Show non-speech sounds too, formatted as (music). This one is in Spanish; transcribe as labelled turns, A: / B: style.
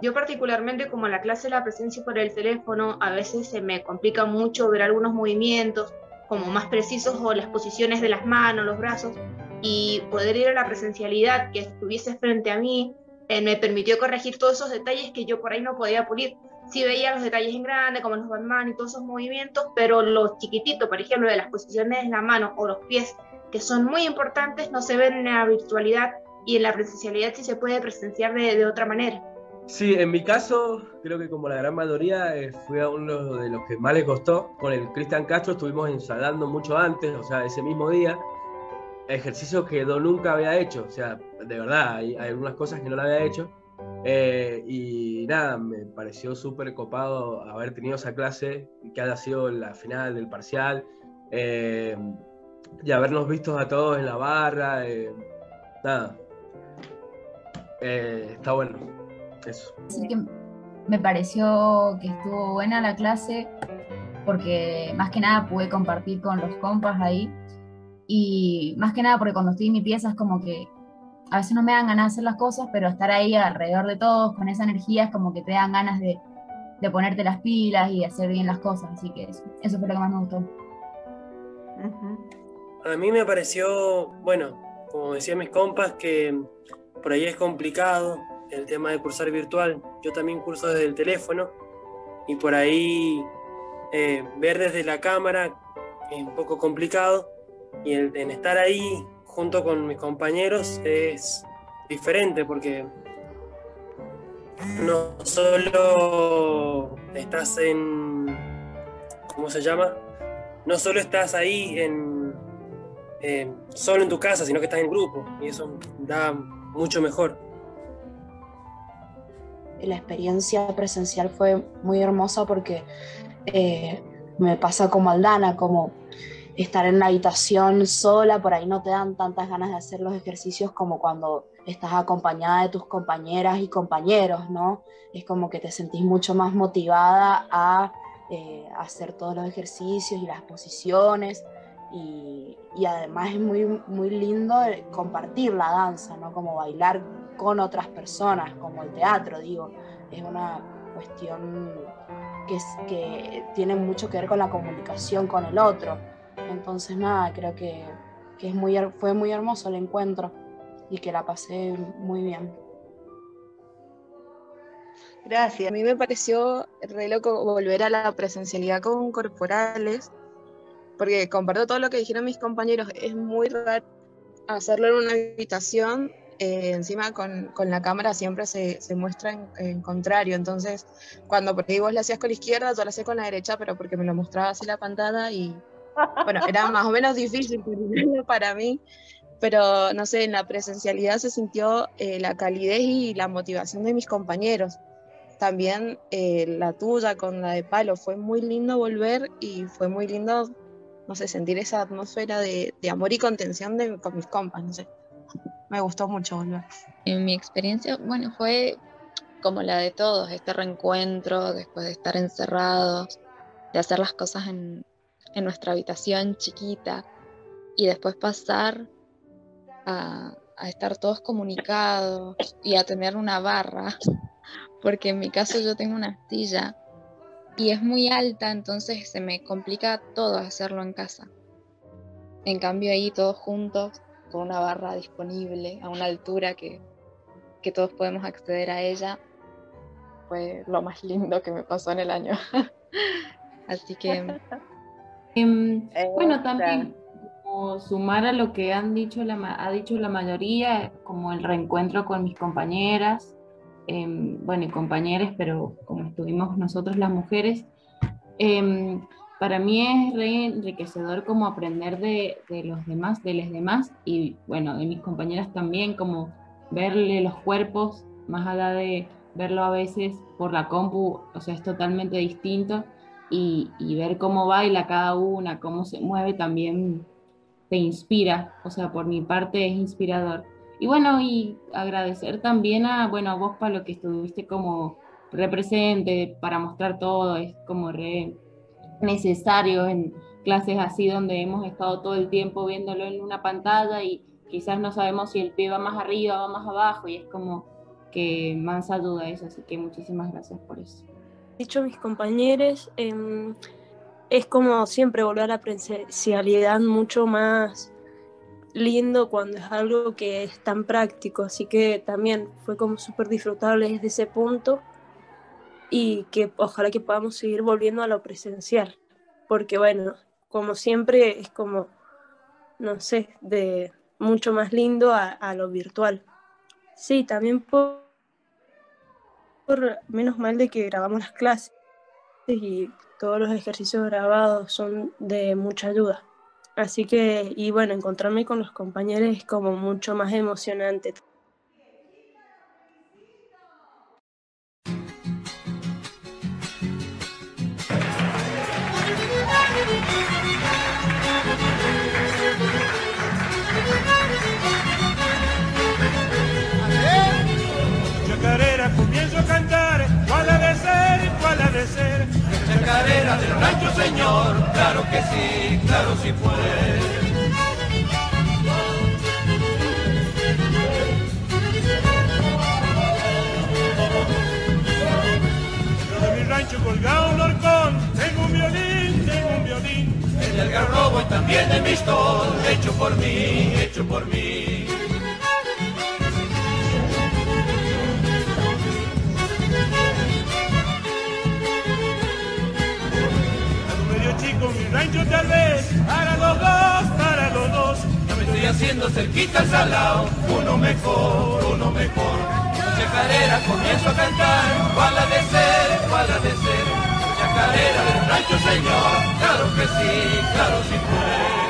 A: Yo particularmente como la clase la presencia por el teléfono, a veces se me complica mucho ver algunos movimientos como más precisos o las posiciones de las manos, los brazos, y poder ir a la presencialidad que estuviese frente a mí eh, me permitió corregir todos esos detalles que yo por ahí no podía pulir. Sí veía los detalles en grande, como los Batman y todos esos movimientos, pero los chiquititos, por ejemplo, de las posiciones de la mano o los pies, que son muy importantes, no se ven en la virtualidad y en la presencialidad sí se puede presenciar de, de otra manera.
B: Sí, en mi caso, creo que como la gran mayoría, eh, fue uno de los que más le costó. Con el Cristian Castro estuvimos ensayando mucho antes, o sea, ese mismo día, ejercicio que yo nunca había hecho, o sea, de verdad, hay, algunas cosas que no lo había hecho. Eh, y nada, me pareció súper copado haber tenido esa clase, que haya sido la final del parcial, eh, y habernos visto a todos en la barra, nada, está bueno. Eso.
C: Así que me pareció que estuvo buena la clase porque más que nada pude compartir con los compas ahí y más que nada porque cuando estoy en mi pieza es como que a veces no me dan ganas de hacer las cosas, pero estar ahí alrededor de todos con esa energía es como que te dan ganas de, de ponerte las pilas y hacer bien las cosas, así que eso, eso fue lo que más me gustó.
D: A mí me pareció, bueno, como decían mis compas, que por ahí es complicado el tema de cursar virtual. Yo también curso desde el teléfono y por ahí eh, ver desde la cámara es un poco complicado y el, en estar ahí junto con mis compañeros es diferente porque no solo estás en, ¿cómo se llama? No solo estás ahí en, solo en tu casa, sino que estás en grupo y eso da mucho mejor
E: la experiencia presencial fue muy hermosa porque eh, me pasa como Aldana, como estar en la habitación sola, por ahí no te dan tantas ganas de hacer los ejercicios como cuando estás acompañada de tus compañeras y compañeros, ¿no? Es como que te sentís mucho más motivada a eh, hacer todos los ejercicios y las posiciones y, y, además es muy, muy lindo compartir la danza, ¿no? Como bailar con otras personas, como el teatro, digo, es una cuestión que, es, que tiene mucho que ver con la comunicación con el otro. Entonces, nada, creo que, que es muy, fue muy hermoso el encuentro y que la pasé muy bien.
F: Gracias. A mí me pareció re loco volver a la presencialidad con corporales, porque comparto todo lo que dijeron mis compañeros. Es muy raro hacerlo en una habitación eh, encima con, con, la cámara siempre se, se muestra en, contrario, entonces cuando por ahí vos la hacías con la izquierda, yo la hacía con la derecha, pero porque me lo mostraba así la pantalla y bueno, era (laughs) más o menos difícil (laughs) para mí, pero no sé, en la presencialidad se sintió eh, la calidez y la motivación de mis compañeros. También eh, la tuya con la de Palo, fue muy lindo volver y fue muy lindo, no sé, sentir esa atmósfera de, de amor y contención de, con mis compas, no sé me gustó mucho volver.
G: En mi experiencia, bueno, fue como la de todos, este reencuentro después de estar encerrados, de hacer las cosas en, nuestra habitación chiquita y después pasar a, a, estar todos comunicados y a tener una barra, (laughs) porque en mi caso yo tengo una astilla y es muy alta, entonces se me complica todo hacerlo en casa. En cambio ahí todos juntos con una barra disponible a una altura que, que todos podemos acceder a ella, fue lo más lindo que me pasó en el año. (laughs) Así que...
H: Em, bueno, también sumar a lo que han dicho la, ha dicho la mayoría, como el reencuentro con mis compañeras, em, bueno, y compañeros, pero como estuvimos nosotros las mujeres, eh, para mí es re enriquecedor como aprender de, los demás, de los demás y bueno, de mis compañeras también, como verle los cuerpos, más allá de verlo a veces por la compu, o sea, es totalmente distinto y, ver cómo baila cada una, cómo se mueve también te inspira, o sea, por mi parte es inspirador. Y bueno, y agradecer también a, bueno, vos para lo que estuviste como represente, para mostrar todo, es como re necesario en clases así donde hemos estado todo el tiempo viéndolo en una pantalla y quizás no sabemos si el pie va más arriba va más abajo y es como que más ayuda eso, así que muchísimas gracias por eso.
I: Dicho mis compañeros, em, es como siempre volver a la presencialidad mucho más lindo cuando es algo que es tan práctico, así que también fue como súper disfrutable desde ese punto y que ojalá que podamos seguir volviendo a lo presencial, porque bueno, como siempre es como, no sé, de mucho más lindo a, lo virtual. Sí, también por, por menos mal de que grabamos las clases y todos los ejercicios grabados son de mucha ayuda. Así que, y bueno, encontrarme con los compañeros es como mucho más emocionante.
J: Chacarera del rancho señor, claro que sí, claro sí fue. rancho colgado un horcón, tengo un violín, tengo un violín. El del garrobo y también de mistol, hecho por mí, hecho por mí. Rancho tal vez, para los dos, para los dos. Ya me estoy haciendo cerquita al salao, uno mejor, uno mejor chacarera comienzo a cantar, cuál ha de ser, cuál ha de ser, chacarera del rancho señor, claro que sí, claro sí fue.